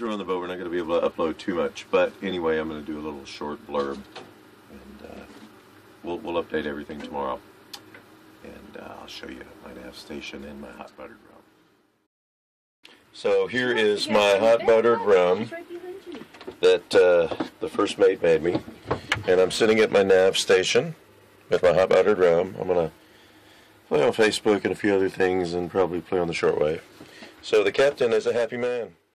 We're on the boat. We're not going to be able to upload too much, but anyway, I'm going to do a little short blurb, and uh, we'll we'll update everything tomorrow, and uh, I'll show you my nav station and my hot buttered rum. So here is my hot buttered rum that uh, the first mate made me, and I'm sitting at my nav station with my hot buttered rum. I'm gonna play on Facebook and a few other things, and probably play on the shortwave. So the captain is a happy man.